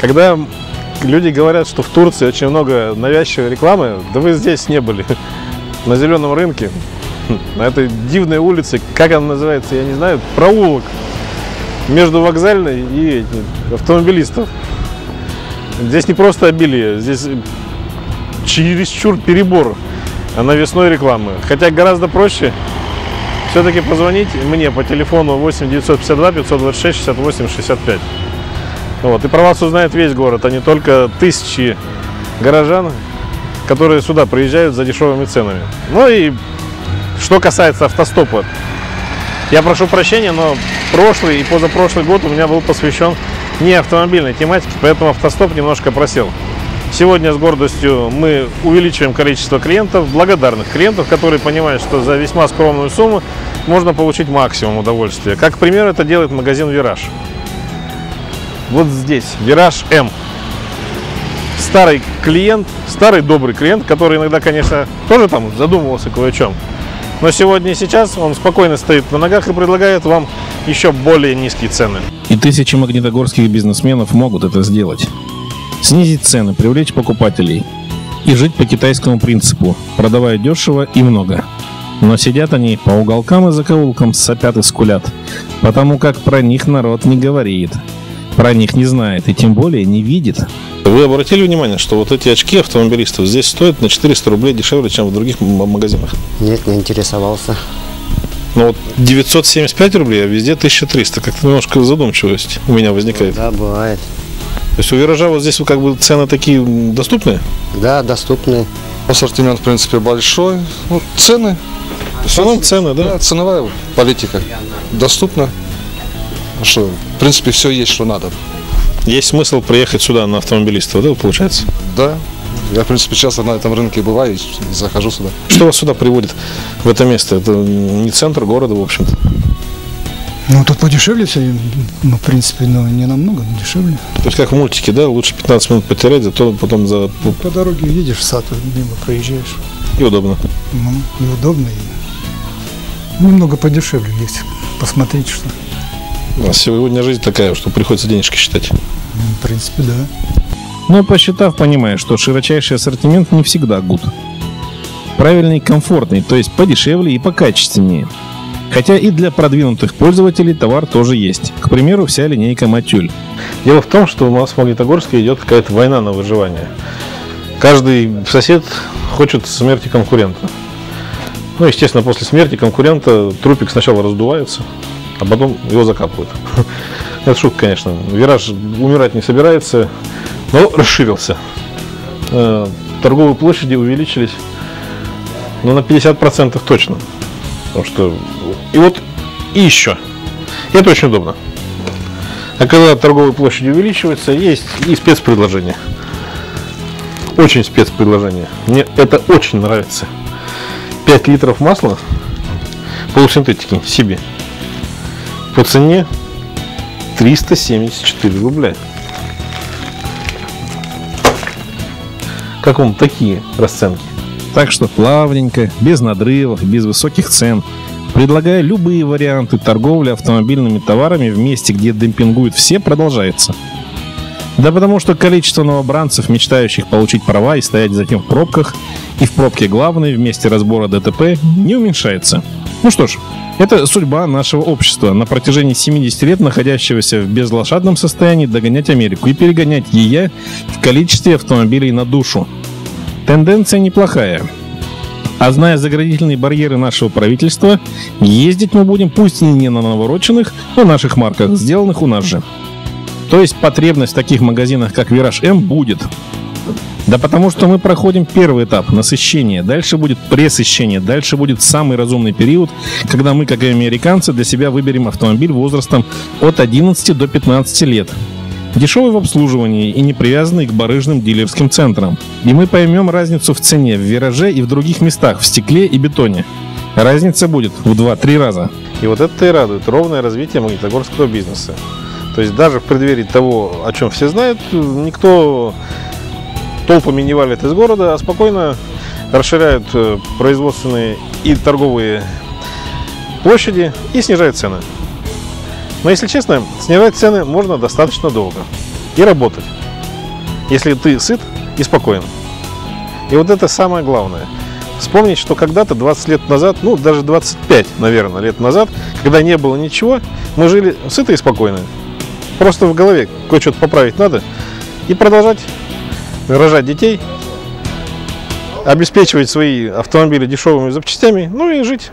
Когда люди говорят, что в Турции очень много навязчивой рекламы, да вы здесь не были. На зеленом рынке, на этой дивной улице, как она называется, я не знаю, проулок между вокзальной и автомобилистов. Здесь не просто обилие, здесь чересчур перебор навесной рекламы. Хотя гораздо проще все-таки позвонить мне по телефону 8 952 526 68 65. Вот. И про вас узнает весь город, а не только тысячи горожан, которые сюда приезжают за дешевыми ценами. Ну и что касается автостопа, я прошу прощения, но прошлый и позапрошлый год у меня был посвящен не автомобильной тематике, поэтому автостоп немножко просел. Сегодня с гордостью мы увеличиваем количество клиентов, благодарных клиентов, которые понимают, что за весьма скромную сумму можно получить максимум удовольствия. Как пример, это делает магазин «Вираж». Вот здесь, «Вираж М». Старый клиент, старый добрый клиент, который иногда, конечно, тоже там задумывался кое о чем. Но сегодня и сейчас он спокойно стоит на ногах и предлагает вам еще более низкие цены. И тысячи магнитогорских бизнесменов могут это сделать. Снизить цены, привлечь покупателей и жить по китайскому принципу, продавая дешево и много. Но сидят они по уголкам и закоулкам, сопят и скулят, потому как про них народ не говорит, про них не знает и тем более не видит. Вы обратили внимание, что вот эти очки автомобилистов здесь стоят на 400 рублей дешевле, чем в других магазинах? Нет, не интересовался. Ну вот 975 рублей, а везде 1300. Как-то немножко задумчивость у меня возникает. Да, бывает. То есть у виража вот здесь как бы цены такие доступные? Да, доступные. Ассортимент, в принципе, большой. Вот цены. В основном цены, да? Да, ценовая политика. Доступна. Ну Что, в принципе, все есть, что надо. Есть смысл приехать сюда на автомобилистов, да, получается? Да. Я, в принципе, часто на этом рынке бываю и захожу сюда. Что вас сюда приводит в это место? Это не центр города, в общем-то. Ну, тут подешевле все, ну, в принципе, ну, не намного, но дешевле. То есть как в мультике, да? Лучше 15 минут потерять, зато потом за... По дороге едешь в сад, мимо проезжаешь. И удобно. Ну, и удобно, и немного подешевле есть. Посмотреть, что. Сегодня жизнь такая, что приходится денежки считать. В принципе, да. Но посчитав, понимаешь, что широчайший ассортимент не всегда гуд. Правильный и комфортный, то есть подешевле и покачественнее. Хотя и для продвинутых пользователей товар тоже есть. К примеру, вся линейка Матюль. Дело в том, что у нас в Магнитогорске идет какая-то война на выживание. Каждый сосед хочет смерти конкурента. Ну, естественно, после смерти конкурента трупик сначала раздувается, а потом его закапывают. Это шутка, конечно. Вираж умирать не собирается, но расширился. Э, торговые площади увеличились ну, на 50% точно. Потому что... И вот и еще. И это очень удобно. А когда торговые площади увеличиваются, есть и спецпредложения. Очень спецпредложение. Мне это очень нравится. 5 литров масла полусинтетики себе по цене 374 рубля. Как вам такие расценки? Так что плавненько, без надрывов, без высоких цен, предлагая любые варианты торговли автомобильными товарами в месте, где демпингуют все, продолжается. Да потому что количество новобранцев, мечтающих получить права и стоять затем в пробках, и в пробке главной вместе разбора ДТП, не уменьшается. Ну что ж, это судьба нашего общества, на протяжении 70 лет находящегося в безлошадном состоянии догонять Америку и перегонять ее в количестве автомобилей на душу. Тенденция неплохая. А зная заградительные барьеры нашего правительства, ездить мы будем пусть и не на навороченных, но наших марках, сделанных у нас же. То есть потребность в таких магазинах, как Вираж М, будет. Да потому что мы проходим первый этап насыщения, дальше будет пресыщение, дальше будет самый разумный период, когда мы, как и американцы, для себя выберем автомобиль возрастом от 11 до 15 лет. Дешевый в обслуживании и не привязанный к барыжным дилерским центрам. И мы поймем разницу в цене в вираже и в других местах, в стекле и бетоне. Разница будет в 2-3 раза. И вот это и радует ровное развитие магнитогорского бизнеса. То есть даже в преддверии того, о чем все знают, никто толпами не валит из города, а спокойно расширяют э, производственные и торговые площади и снижают цены. Но если честно, снижать цены можно достаточно долго и работать. если ты сыт и спокоен. И вот это самое главное. Вспомнить, что когда-то, 20 лет назад, ну даже 25, наверное, лет назад, когда не было ничего, мы жили сыто и спокойно. Просто в голове кое-что поправить надо и продолжать рожать детей, обеспечивать свои автомобили дешевыми запчастями, ну и жить.